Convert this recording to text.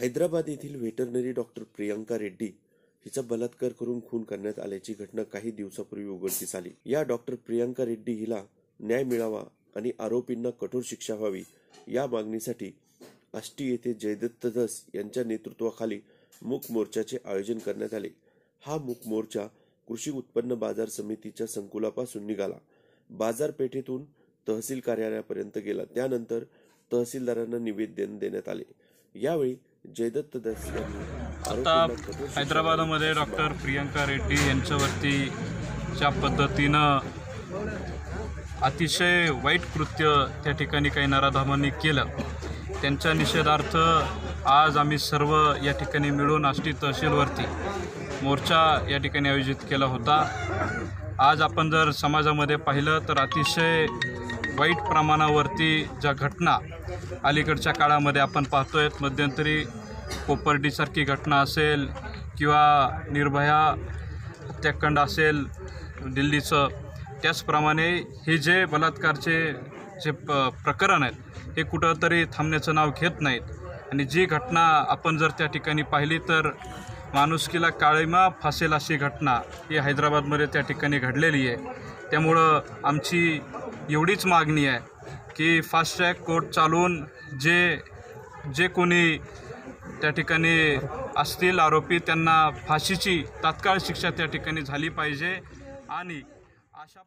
हैदराबाद येथील veterinary doctor Priyanka Reddy हिचा बलात्कार करून खून करण्यात आल्याची घटना काही दिवसापूर्वी उघडकीस आली. या डॉक्टर प्रियांका रेड्डी हिला न्याय मिळावा आणि आरोपींना कठोर शिक्षा व्हावी या मागणीसाठी आष्टी येथे जयदत्त धस यांच्या नेतृत्वाखाली मूक मोर्चाचे आयोजन करण्यात आले. हा मूक मोर्चा कृषी उत्पन्न बाजार समितीच्या संकुलापासून निघाला. बाजारपेठेतून तहसील कार्यालयापर्यंत गेला. त्यानंतर तहसीलदारांना निवेदन देण्यात आले. यावेळी जयदत्त दास आता हैदराबादमध्ये डॉक्टर प्रियंका रेड्डी यांच्यावरती ज्या पद्धतीनं अतिशय वाईट कृत्य त्या ठिकाणी काही नराधामांनी केलं. त्यांच्या निषेधार्थ आज आम्ही सर्व या ठिकाणी मिळून आष्टी तहसीलवरती मोर्चा या ठिकाणी आयोजित केला होता. आज आपण जर समाजामध्ये पाहिलं तर अतिशय वाईट प्रमाणावरती ज्या घटना अलीकडच्या काळामध्ये आपण पाहतोय मध्यंतरी कोपर्डीसारखी घटना असेल किंवा निर्भया हत्याकांड असेल दिल्लीचं त्याचप्रमाणे हे जे बलात्कारचे जे प प्रकरण आहेत हे कुठंतरी थांबण्याचं नाव घेत नाहीत. आणि जी घटना आपण जर त्या ठिकाणी पाहिली तर माणुसकीला काळीमा फासेल अशी घटना ही हैदराबादमध्ये त्या ठिकाणी घडलेली आहे. त्यामुळं आमची एवढीच मागणी आहे की फास्ट ट्रॅक कोर्ट चालून जे जे कोणी त्या ठिकाणी असतील आरोपी त्यांना फाशीची तात्काळ शिक्षा त्या ठिकाणी झाली पाहिजे. आणि अशा